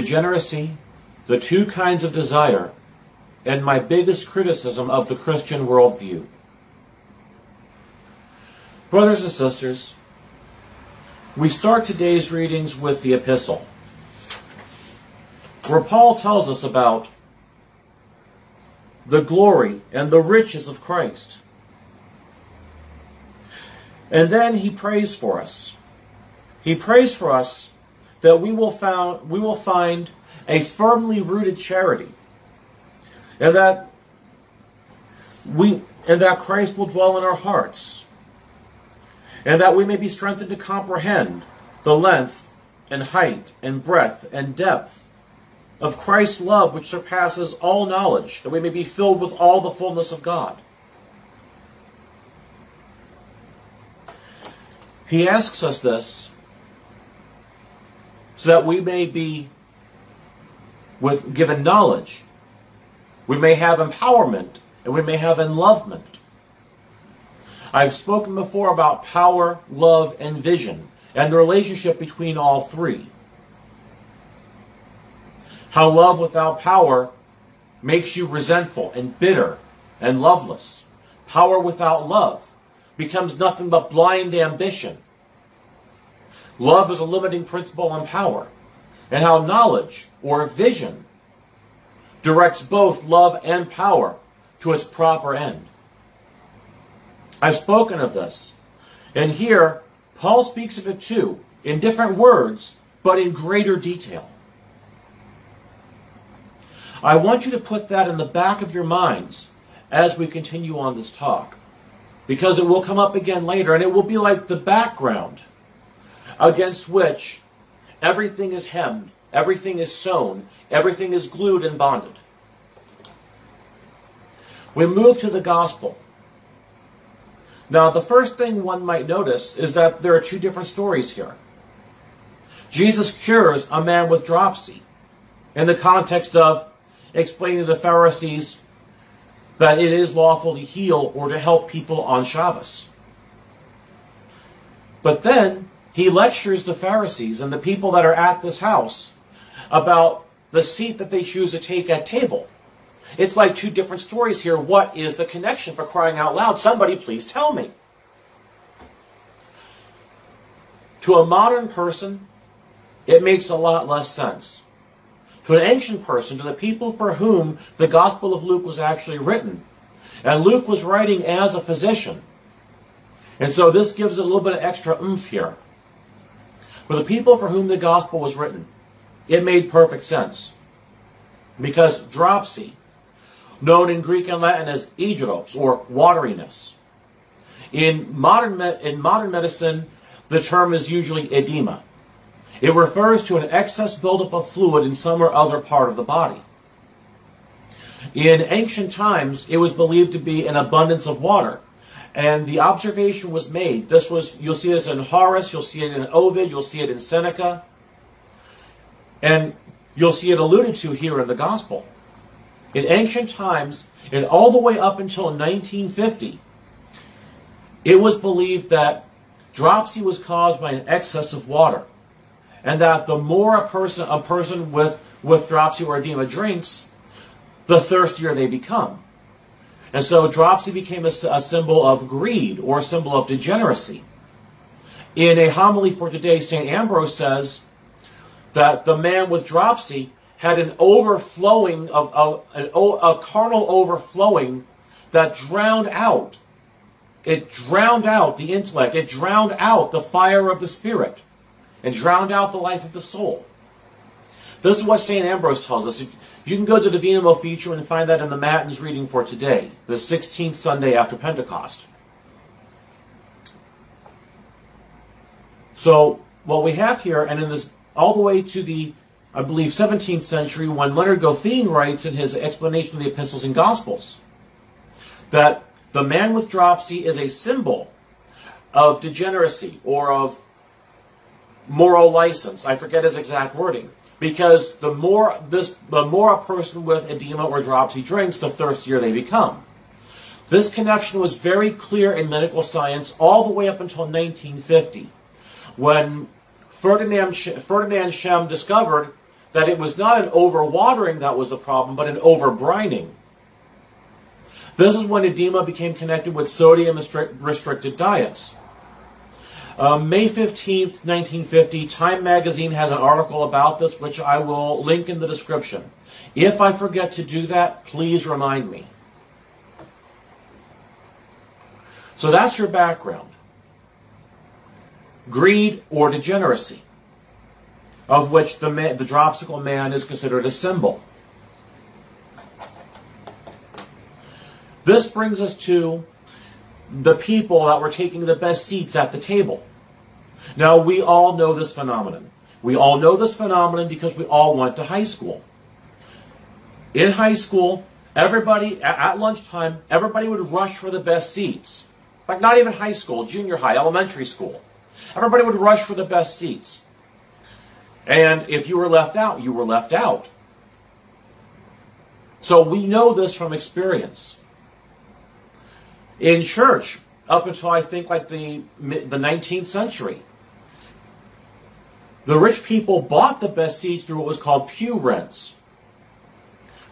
degeneracy, the two kinds of desire, and my biggest criticism of the Christian worldview. Brothers and sisters, we start today's readings with the epistle, where Paul tells us about the glory and the riches of Christ. And then he prays for us. He prays for us that we will, found, we will find a firmly rooted charity. And that we and that Christ will dwell in our hearts. And that we may be strengthened to comprehend the length and height and breadth and depth of Christ's love which surpasses all knowledge, that we may be filled with all the fullness of God. He asks us this so that we may be with given knowledge. We may have empowerment and we may have enlovement. I've spoken before about power, love, and vision and the relationship between all three. How love without power makes you resentful and bitter and loveless. Power without love becomes nothing but blind ambition. Love is a limiting principle on power. And how knowledge or vision directs both love and power to its proper end. I've spoken of this. And here, Paul speaks of it too, in different words, but in greater detail. I want you to put that in the back of your minds as we continue on this talk. Because it will come up again later, and it will be like the background against which everything is hemmed, everything is sewn, everything is glued and bonded. We move to the gospel. Now, the first thing one might notice is that there are two different stories here. Jesus cures a man with dropsy in the context of explaining to the Pharisees that it is lawful to heal or to help people on Shabbos. But then he lectures the Pharisees and the people that are at this house about the seat that they choose to take at table. It's like two different stories here. What is the connection for crying out loud? Somebody please tell me. To a modern person, it makes a lot less sense to an ancient person, to the people for whom the Gospel of Luke was actually written. And Luke was writing as a physician. And so this gives it a little bit of extra oomph here. For the people for whom the Gospel was written, it made perfect sense. Because dropsy, known in Greek and Latin as hydrops, or wateriness, in modern, in modern medicine, the term is usually edema. It refers to an excess buildup of fluid in some or other part of the body. In ancient times, it was believed to be an abundance of water. And the observation was made. This was, you'll see this in Horace, you'll see it in Ovid, you'll see it in Seneca. And you'll see it alluded to here in the Gospel. In ancient times, and all the way up until 1950, it was believed that dropsy was caused by an excess of water and that the more a person a person with with dropsy or edema drinks, the thirstier they become. And so dropsy became a, a symbol of greed or a symbol of degeneracy. In a homily for today, St. Ambrose says that the man with dropsy had an overflowing of, of an, a carnal overflowing that drowned out. It drowned out the intellect. It drowned out the fire of the spirit and drowned out the life of the soul. This is what St. Ambrose tells us. You can go to Divinum Officium and find that in the Matins reading for today, the 16th Sunday after Pentecost. So, what we have here, and in this, all the way to the, I believe, 17th century, when Leonard Goffine writes in his explanation of the epistles and gospels, that the man with dropsy is a symbol of degeneracy or of moral license. I forget his exact wording. Because the more this, the more a person with edema or dropsy drinks, the thirstier they become. This connection was very clear in medical science all the way up until 1950, when Ferdinand, Ferdinand discovered that it was not an overwatering that was the problem, but an overbrining. This is when edema became connected with sodium restricted diets. Um, May 15th, 1950, Time magazine has an article about this, which I will link in the description. If I forget to do that, please remind me. So that's your background. Greed or degeneracy, of which the, man, the dropsical man is considered a symbol. This brings us to the people that were taking the best seats at the table. Now, we all know this phenomenon. We all know this phenomenon because we all went to high school. In high school, everybody, at lunchtime, everybody would rush for the best seats. Like not even high school, junior high, elementary school. Everybody would rush for the best seats. And if you were left out, you were left out. So we know this from experience. In church, up until I think like the, the 19th century, the rich people bought the best seats through what was called pew rents.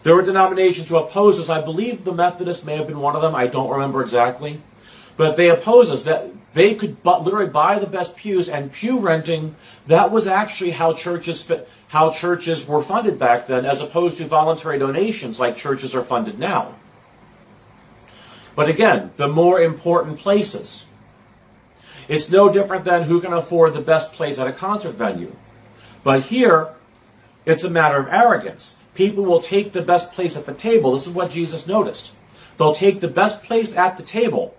There were denominations who opposed us. I believe the Methodists may have been one of them. I don't remember exactly. But they opposed us. That they could literally buy the best pews and pew renting. That was actually how churches how churches were funded back then, as opposed to voluntary donations like churches are funded now. But again, the more important places. It's no different than who can afford the best place at a concert venue. But here, it's a matter of arrogance. People will take the best place at the table. This is what Jesus noticed. They'll take the best place at the table.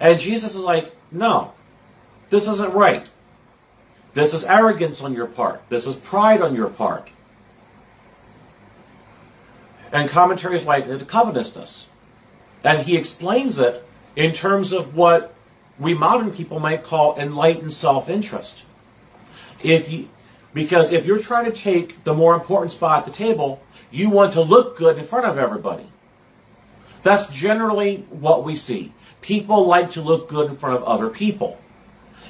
And Jesus is like, no, this isn't right. This is arrogance on your part. This is pride on your part. And commentaries like covetousness. And he explains it in terms of what we modern people might call enlightened self-interest. If you, because if you're trying to take the more important spot at the table, you want to look good in front of everybody. That's generally what we see. People like to look good in front of other people.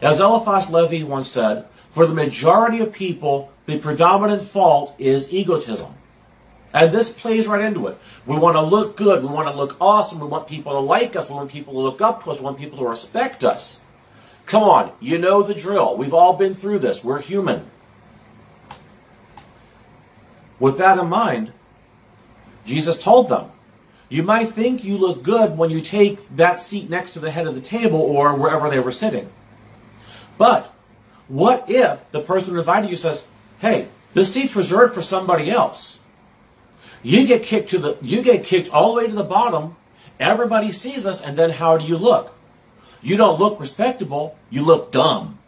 As Eliphas Levi once said, for the majority of people, the predominant fault is egotism. And this plays right into it. We want to look good. We want to look awesome. We want people to like us. We want people to look up to us. We want people to respect us. Come on, you know the drill. We've all been through this. We're human. With that in mind, Jesus told them, you might think you look good when you take that seat next to the head of the table or wherever they were sitting. But what if the person who invited you says, hey, this seat's reserved for somebody else? You get kicked to the you get kicked all the way to the bottom. Everybody sees us, and then how do you look? You don't look respectable, you look dumb.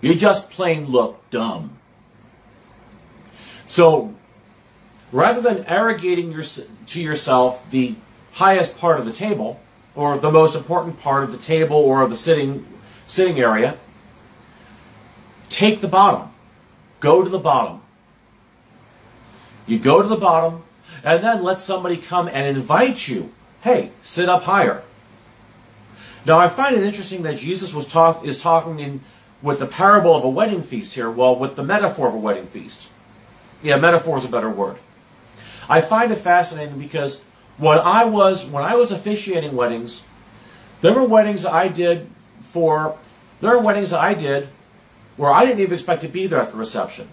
You just plain look dumb. So rather than arrogating your, to yourself the highest part of the table, or the most important part of the table or of the sitting sitting area, take the bottom. Go to the bottom. You go to the bottom, and then let somebody come and invite you. Hey, sit up higher. Now, I find it interesting that Jesus was talk is talking in with the parable of a wedding feast here. Well, with the metaphor of a wedding feast. Yeah, metaphor is a better word. I find it fascinating because when I was when I was officiating weddings, there were weddings I did for there are weddings I did where I didn't even expect to be there at the reception.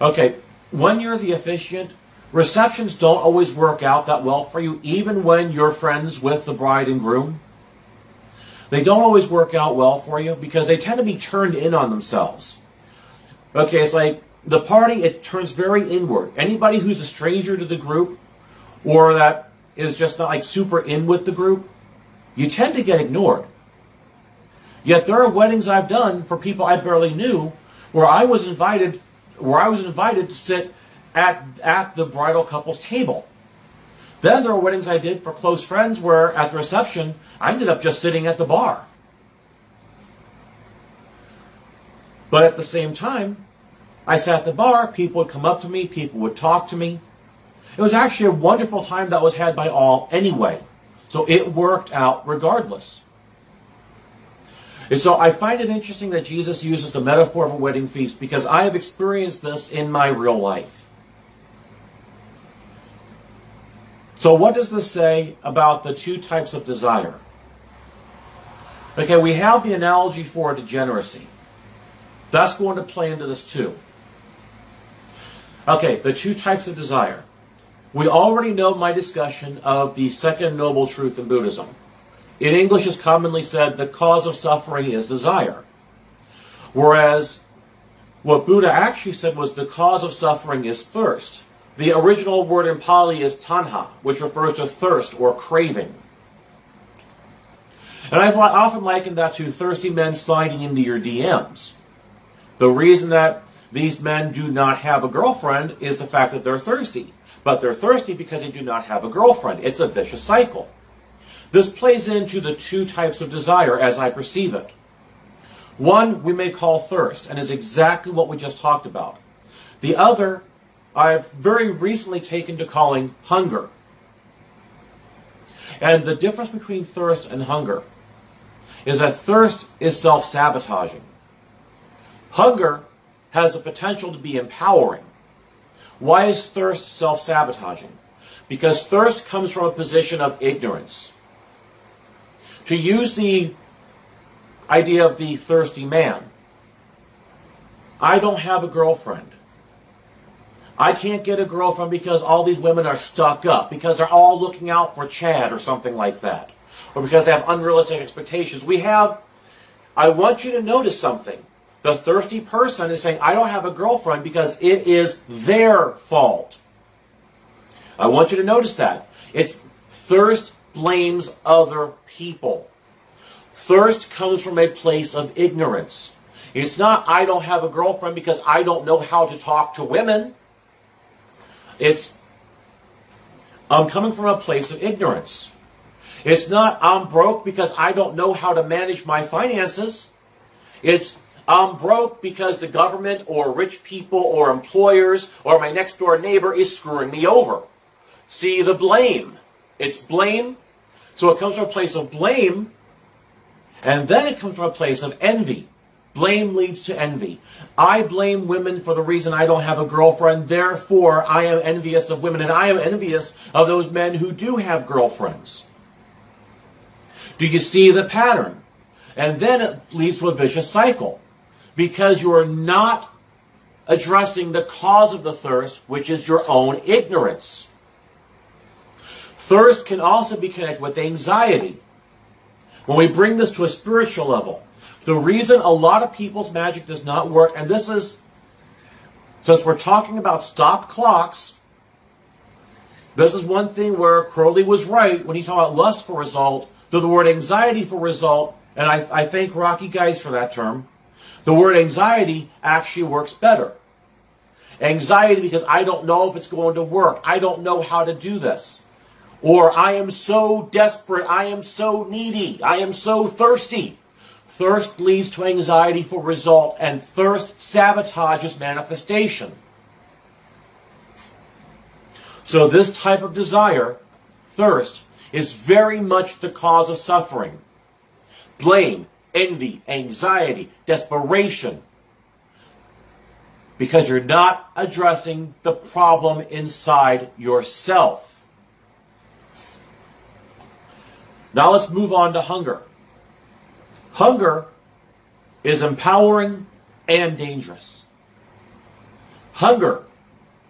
Okay, when you're the officiant, receptions don't always work out that well for you, even when you're friends with the bride and groom. They don't always work out well for you because they tend to be turned in on themselves. Okay, it's like the party, it turns very inward. Anybody who's a stranger to the group or that is just not like super in with the group, you tend to get ignored. Yet there are weddings I've done for people I barely knew where I was invited where I was invited to sit at, at the bridal couple's table. Then there were weddings I did for close friends where at the reception, I ended up just sitting at the bar. But at the same time, I sat at the bar, people would come up to me, people would talk to me. It was actually a wonderful time that was had by all anyway. So it worked out regardless. And so I find it interesting that Jesus uses the metaphor of a wedding feast because I have experienced this in my real life. So what does this say about the two types of desire? Okay, we have the analogy for degeneracy. That's going to play into this too. Okay, the two types of desire. We already know my discussion of the second noble truth in Buddhism. In English, it's commonly said the cause of suffering is desire. Whereas what Buddha actually said was the cause of suffering is thirst. The original word in Pali is tanha, which refers to thirst or craving. And I've often likened that to thirsty men sliding into your DMs. The reason that these men do not have a girlfriend is the fact that they're thirsty. But they're thirsty because they do not have a girlfriend. It's a vicious cycle. This plays into the two types of desire as I perceive it. One we may call thirst, and is exactly what we just talked about. The other I've very recently taken to calling hunger. And the difference between thirst and hunger is that thirst is self sabotaging. Hunger has the potential to be empowering. Why is thirst self sabotaging? Because thirst comes from a position of ignorance. To use the idea of the thirsty man, I don't have a girlfriend. I can't get a girlfriend because all these women are stuck up, because they're all looking out for Chad or something like that, or because they have unrealistic expectations. We have, I want you to notice something. The thirsty person is saying, I don't have a girlfriend because it is their fault. I want you to notice that. It's thirst blames other people. Thirst comes from a place of ignorance. It's not, I don't have a girlfriend because I don't know how to talk to women. It's, I'm coming from a place of ignorance. It's not, I'm broke because I don't know how to manage my finances. It's, I'm broke because the government or rich people or employers or my next door neighbor is screwing me over. See the blame. It's blame. So it comes from a place of blame, and then it comes from a place of envy. Blame leads to envy. I blame women for the reason I don't have a girlfriend, therefore I am envious of women, and I am envious of those men who do have girlfriends. Do you see the pattern? And then it leads to a vicious cycle because you are not addressing the cause of the thirst, which is your own ignorance. Thirst can also be connected with anxiety. When we bring this to a spiritual level, the reason a lot of people's magic does not work, and this is, since we're talking about stop clocks, this is one thing where Crowley was right when he talked about lust for result, though the word anxiety for result, and I, I thank Rocky Guys for that term, the word anxiety actually works better. Anxiety because I don't know if it's going to work. I don't know how to do this. Or I am so desperate. I am so needy. I am so thirsty. Thirst leads to anxiety for result, and thirst sabotages manifestation. So this type of desire, thirst, is very much the cause of suffering. Blame, envy, anxiety, desperation. Because you're not addressing the problem inside yourself. Now let's move on to hunger. Hunger is empowering and dangerous. Hunger.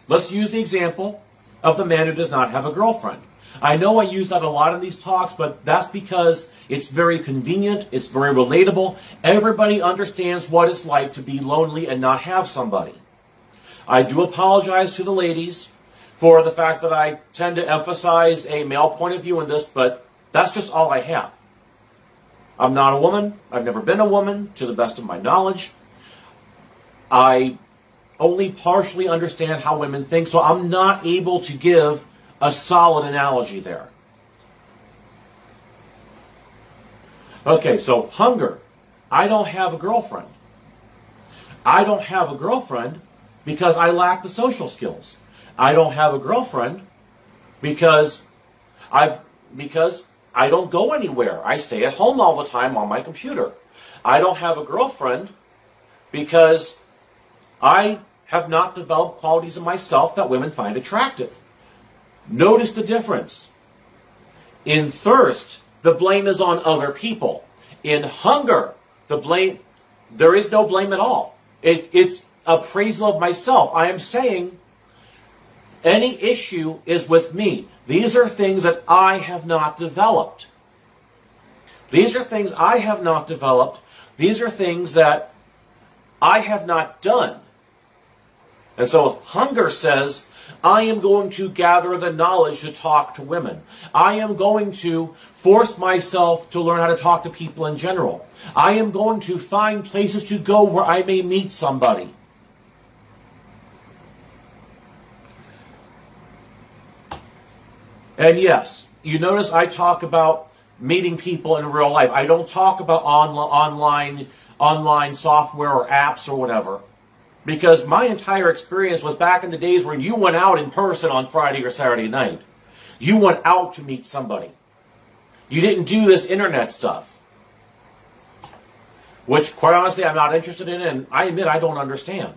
Let's use the example of the man who does not have a girlfriend. I know I use that a lot in these talks, but that's because it's very convenient, it's very relatable. Everybody understands what it's like to be lonely and not have somebody. I do apologize to the ladies for the fact that I tend to emphasize a male point of view in this, but that's just all I have. I'm not a woman. I've never been a woman, to the best of my knowledge. I only partially understand how women think, so I'm not able to give a solid analogy there. Okay, so hunger. I don't have a girlfriend. I don't have a girlfriend because I lack the social skills. I don't have a girlfriend because I've because I don't go anywhere. I stay at home all the time on my computer. I don't have a girlfriend because I have not developed qualities in myself that women find attractive. Notice the difference. In thirst, the blame is on other people. In hunger, the blame, there is no blame at all. It, it's appraisal of myself. I am saying any issue is with me. These are things that I have not developed. These are things I have not developed. These are things that I have not done. And so hunger says, I am going to gather the knowledge to talk to women. I am going to force myself to learn how to talk to people in general. I am going to find places to go where I may meet somebody. And yes, you notice I talk about meeting people in real life. I don't talk about on, online online software or apps or whatever. Because my entire experience was back in the days when you went out in person on Friday or Saturday night. You went out to meet somebody. You didn't do this internet stuff. Which, quite honestly, I'm not interested in, and I admit I don't understand.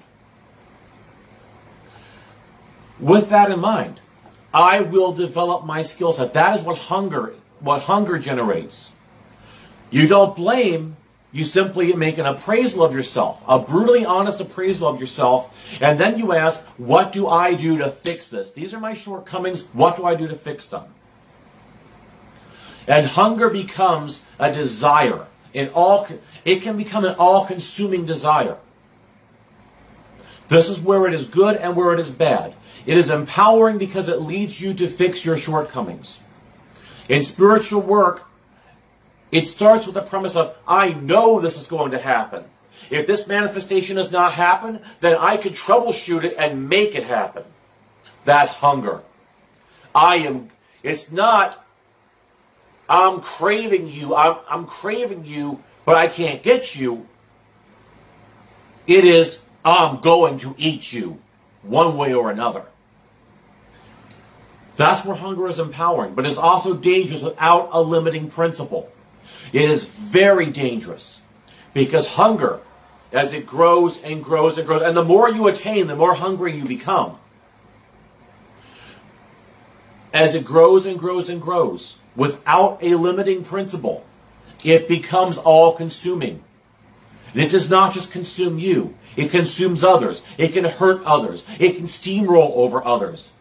With that in mind, I will develop my skill set. That is what hunger, what hunger generates. You don't blame, you simply make an appraisal of yourself, a brutally honest appraisal of yourself, and then you ask, what do I do to fix this? These are my shortcomings, what do I do to fix them? And hunger becomes a desire. In all, it can become an all-consuming desire. This is where it is good and where it is bad. It is empowering because it leads you to fix your shortcomings. In spiritual work, it starts with the premise of, I know this is going to happen. If this manifestation does not happen, then I can troubleshoot it and make it happen. That's hunger. I am, it's not, I'm craving you, I'm, I'm craving you, but I can't get you. It is, I'm going to eat you, one way or another. That's where hunger is empowering, but it's also dangerous without a limiting principle. It is very dangerous because hunger, as it grows and grows and grows, and the more you attain, the more hungry you become. As it grows and grows and grows, without a limiting principle, it becomes all consuming. And it does not just consume you, it consumes others. It can hurt others. It can steamroll over others.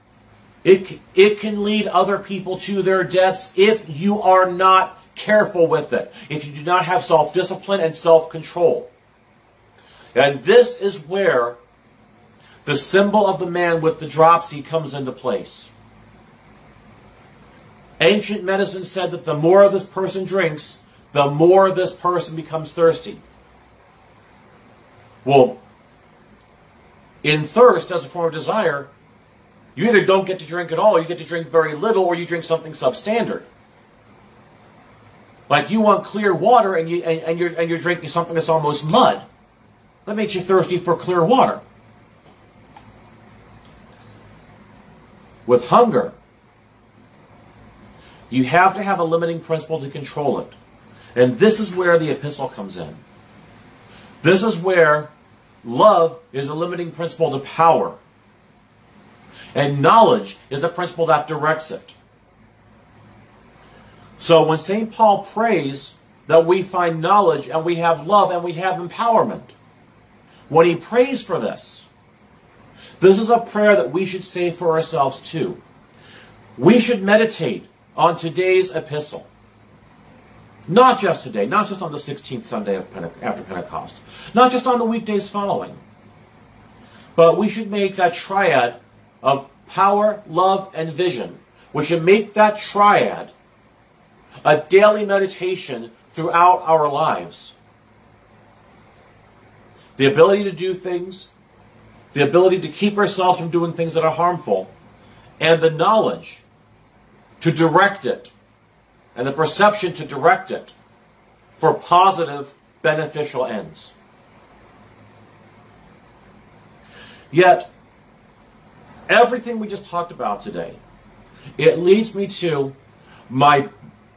It, it can lead other people to their deaths if you are not careful with it, if you do not have self discipline and self control. And this is where the symbol of the man with the dropsy comes into place. Ancient medicine said that the more this person drinks, the more this person becomes thirsty. Well, in thirst as a form of desire, you either don't get to drink at all, you get to drink very little, or you drink something substandard. Like you want clear water and, you, and, and, you're, and you're drinking something that's almost mud. That makes you thirsty for clear water. With hunger, you have to have a limiting principle to control it. And this is where the epistle comes in. This is where love is a limiting principle to power. And knowledge is the principle that directs it. So when St. Paul prays that we find knowledge and we have love and we have empowerment, when he prays for this, this is a prayer that we should say for ourselves too. We should meditate on today's epistle. Not just today, not just on the 16th Sunday after Pentecost, not just on the weekdays following, but we should make that triad of power, love, and vision. We should make that triad a daily meditation throughout our lives. The ability to do things, the ability to keep ourselves from doing things that are harmful, and the knowledge to direct it, and the perception to direct it for positive, beneficial ends. Yet, everything we just talked about today, it leads me to my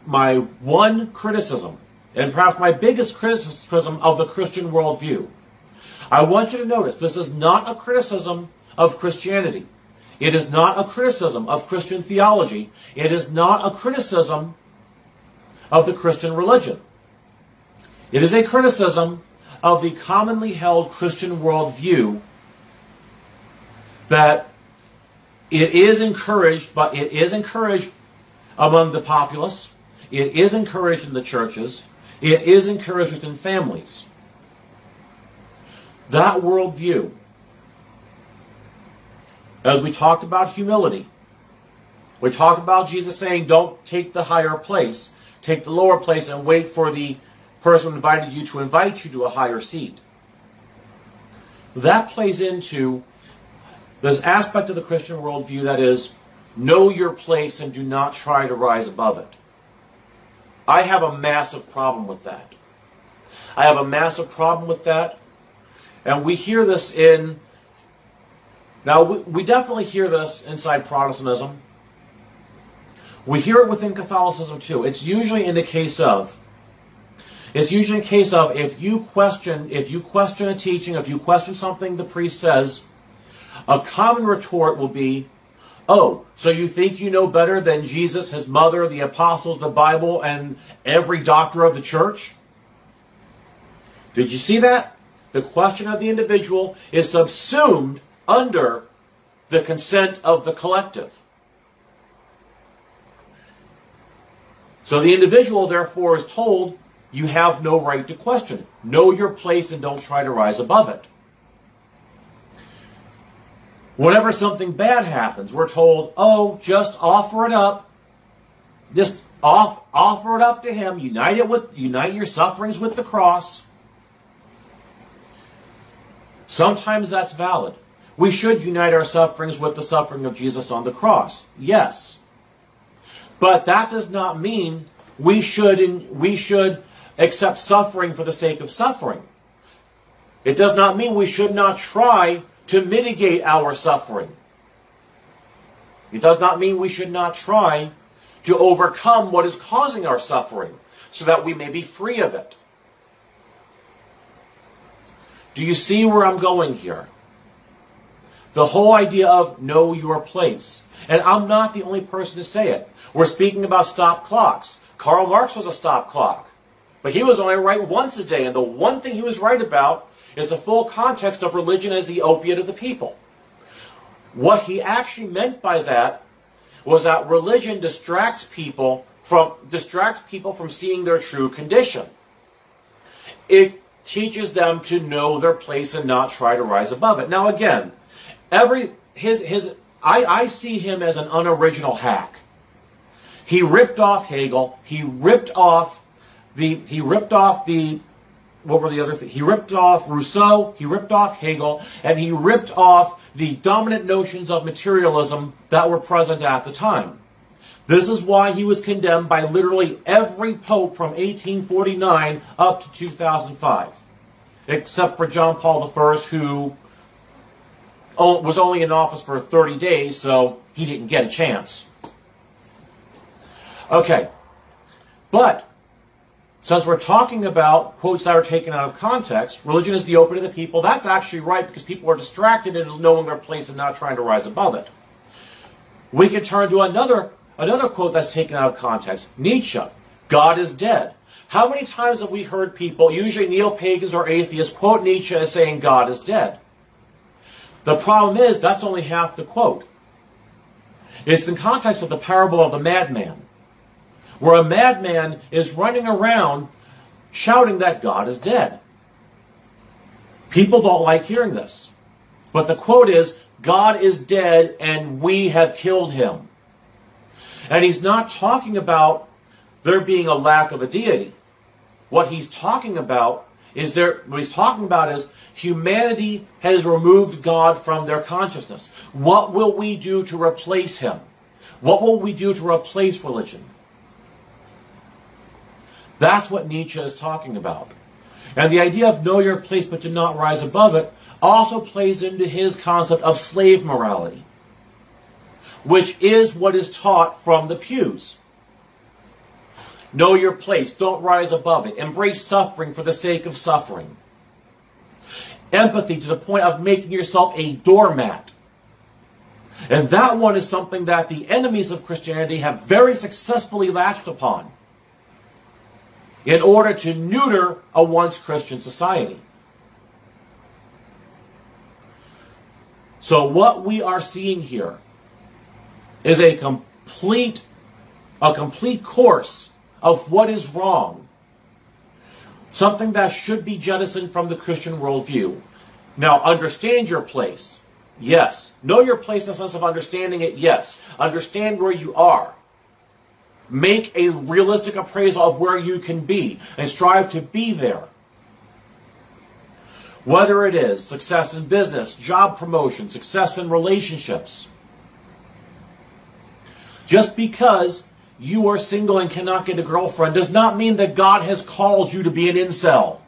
my one criticism and perhaps my biggest criticism of the Christian worldview. I want you to notice this is not a criticism of Christianity. It is not a criticism of Christian theology. It is not a criticism of the Christian religion. It is a criticism of the commonly held Christian worldview that it is encouraged, but it is encouraged among the populace. It is encouraged in the churches. It is encouraged within families. That worldview, as we talked about humility, we talked about Jesus saying, don't take the higher place, take the lower place and wait for the person who invited you to invite you to a higher seat. That plays into this aspect of the Christian worldview that is, know your place and do not try to rise above it. I have a massive problem with that. I have a massive problem with that. And we hear this in, now we, we definitely hear this inside Protestantism. We hear it within Catholicism too. It's usually in the case of, it's usually a case of if you question, if you question a teaching, if you question something the priest says, a common retort will be, Oh, so you think you know better than Jesus, his mother, the apostles, the Bible, and every doctor of the church? Did you see that? The question of the individual is subsumed under the consent of the collective. So the individual, therefore, is told you have no right to question it. Know your place and don't try to rise above it. Whenever something bad happens, we're told, oh, just offer it up. Just off, offer it up to Him. Unite it with, unite your sufferings with the cross. Sometimes that's valid. We should unite our sufferings with the suffering of Jesus on the cross. Yes. But that does not mean we should, we should accept suffering for the sake of suffering. It does not mean we should not try to mitigate our suffering. It does not mean we should not try to overcome what is causing our suffering so that we may be free of it. Do you see where I'm going here? The whole idea of know your place. And I'm not the only person to say it. We're speaking about stop clocks. Karl Marx was a stop clock. But he was only right once a day, and the one thing he was right about is the full context of religion as the opiate of the people. What he actually meant by that was that religion distracts people from distracts people from seeing their true condition. It teaches them to know their place and not try to rise above it. Now again, every his his I, I see him as an unoriginal hack. He ripped off Hegel. He ripped off the he ripped off the what were the other things? He ripped off Rousseau, he ripped off Hegel, and he ripped off the dominant notions of materialism that were present at the time. This is why he was condemned by literally every pope from 1849 up to 2005, except for John Paul I, who was only in office for 30 days, so he didn't get a chance. Okay, but since we're talking about quotes that are taken out of context, religion is the opening of the people, that's actually right because people are distracted in knowing their place and not trying to rise above it. We can turn to another, another quote that's taken out of context. Nietzsche, God is dead. How many times have we heard people, usually neo-pagans or atheists, quote Nietzsche as saying God is dead? The problem is that's only half the quote. It's in context of the parable of the madman where a madman is running around shouting that God is dead. People don't like hearing this. But the quote is, God is dead and we have killed him. And he's not talking about there being a lack of a deity. What he's talking about is there, what he's talking about is humanity has removed God from their consciousness. What will we do to replace him? What will we do to replace religion? That's what Nietzsche is talking about. And the idea of know your place but do not rise above it also plays into his concept of slave morality, which is what is taught from the pews. Know your place. Don't rise above it. Embrace suffering for the sake of suffering. Empathy to the point of making yourself a doormat. And that one is something that the enemies of Christianity have very successfully latched upon in order to neuter a once Christian society. So what we are seeing here is a complete a complete course of what is wrong. Something that should be jettisoned from the Christian worldview. Now, understand your place. Yes. Know your place in the sense of understanding it. Yes. Understand where you are. Make a realistic appraisal of where you can be and strive to be there. Whether it is success in business, job promotion, success in relationships. Just because you are single and cannot get a girlfriend does not mean that God has called you to be an incel.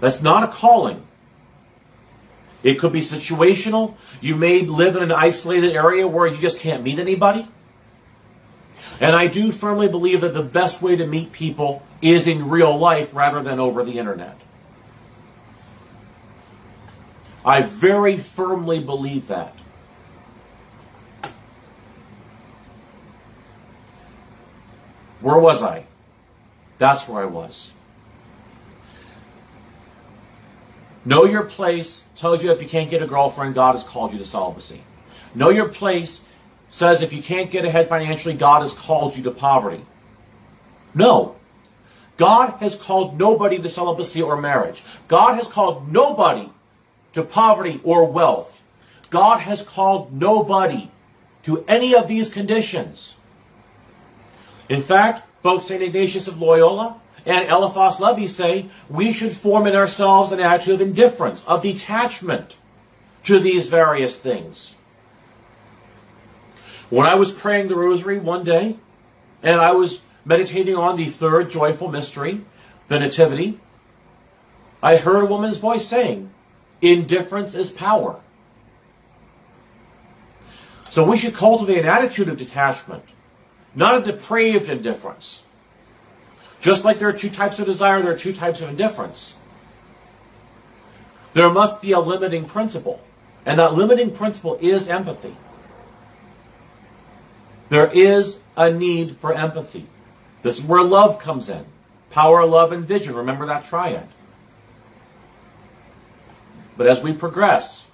That's not a calling. It could be situational. You may live in an isolated area where you just can't meet anybody. And I do firmly believe that the best way to meet people is in real life rather than over the internet. I very firmly believe that. Where was I? That's where I was. Know your place tells you if you can't get a girlfriend, God has called you to celibacy. Know your place says if you can't get ahead financially, God has called you to poverty. No. God has called nobody to celibacy or marriage. God has called nobody to poverty or wealth. God has called nobody to any of these conditions. In fact, both St. Ignatius of Loyola and Eliphas Levi say we should form in ourselves an attitude of indifference, of detachment to these various things. When I was praying the rosary one day, and I was meditating on the third joyful mystery, the Nativity, I heard a woman's voice saying, Indifference is power. So we should cultivate an attitude of detachment not a depraved indifference. Just like there are two types of desire, there are two types of indifference. There must be a limiting principle. And that limiting principle is empathy. There is a need for empathy. This is where love comes in. Power, love, and vision. Remember that triad. But as we progress,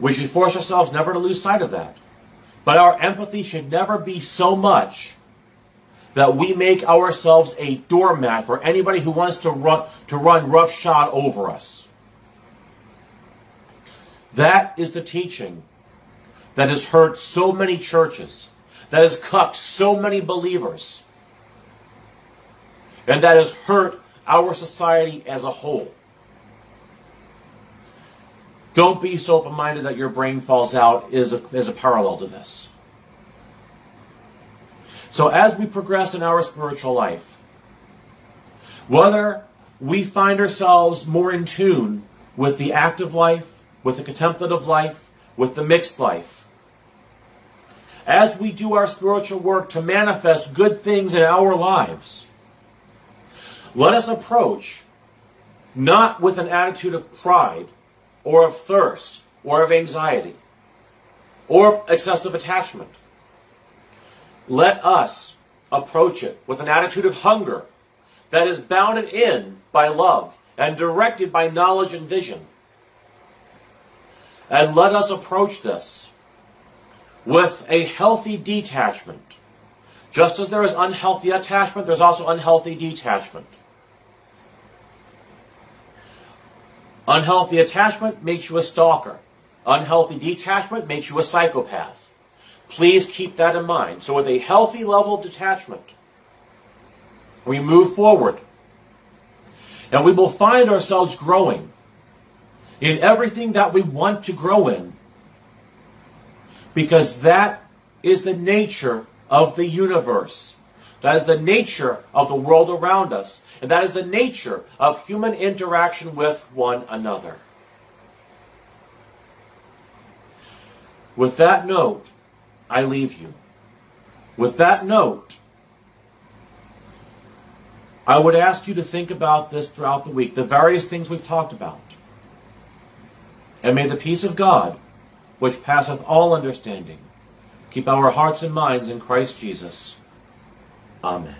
we should force ourselves never to lose sight of that. But our empathy should never be so much that we make ourselves a doormat for anybody who wants to run, to run roughshod over us. That is the teaching that has hurt so many churches, that has cucked so many believers, and that has hurt our society as a whole. Don't be so open-minded that your brain falls out is a, is a parallel to this. So as we progress in our spiritual life, whether we find ourselves more in tune with the active life, with the contemplative life, with the mixed life, as we do our spiritual work to manifest good things in our lives, let us approach not with an attitude of pride, or of thirst, or of anxiety, or of excessive attachment. Let us approach it with an attitude of hunger that is bounded in by love and directed by knowledge and vision. And let us approach this with a healthy detachment. Just as there is unhealthy attachment, there's also unhealthy detachment. Unhealthy attachment makes you a stalker. Unhealthy detachment makes you a psychopath. Please keep that in mind. So with a healthy level of detachment, we move forward. And we will find ourselves growing in everything that we want to grow in. Because that is the nature of the universe. That is the nature of the world around us. And that is the nature of human interaction with one another. With that note, I leave you. With that note, I would ask you to think about this throughout the week, the various things we've talked about. And may the peace of God, which passeth all understanding, keep our hearts and minds in Christ Jesus. Amen.